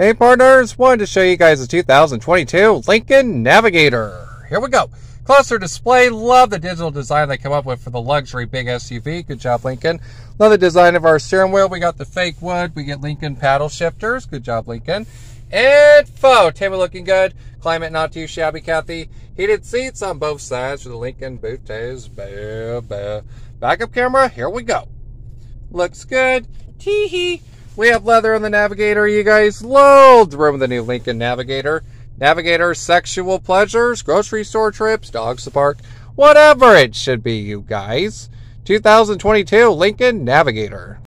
Hey partners, wanted to show you guys the 2022 Lincoln Navigator. Here we go. Cluster display, love the digital design they come up with for the luxury big SUV. Good job, Lincoln. Love the design of our steering wheel. We got the fake wood. We get Lincoln paddle shifters. Good job, Lincoln. Infotainment looking good. Climate not too shabby, Kathy. Heated seats on both sides for the Lincoln Booties. Backup camera, here we go. Looks good. Tee-hee. We have leather on the Navigator. You guys loads room in the new Lincoln Navigator. Navigator, sexual pleasures, grocery store trips, dogs to park, whatever it should be, you guys. 2022 Lincoln Navigator.